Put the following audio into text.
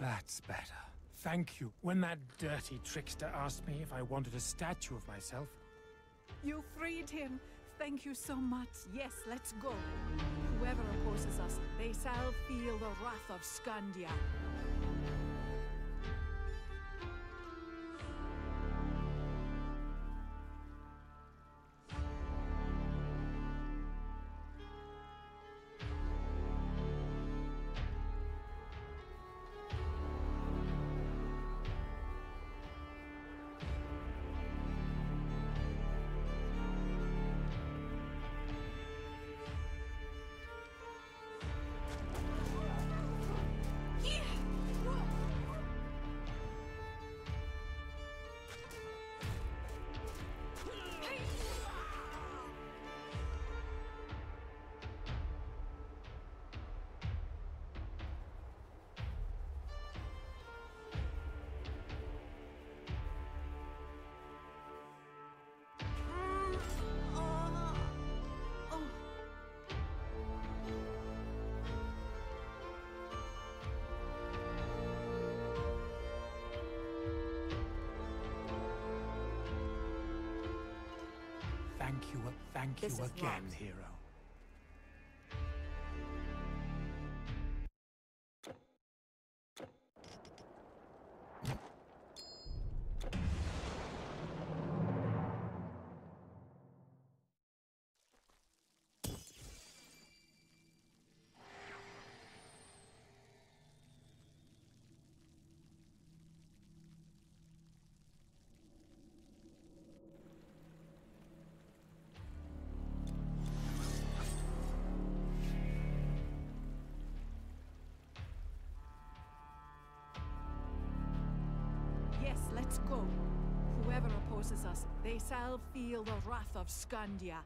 That's better. Thank you. When that dirty trickster asked me if I wanted a statue of myself, You freed him. Thank you so much. Yes, let's go. Whoever opposes us, they shall feel the wrath of Scandia. Thank you, thank This you again, hero. Let's go. Whoever opposes us, they shall feel the wrath of Scandia.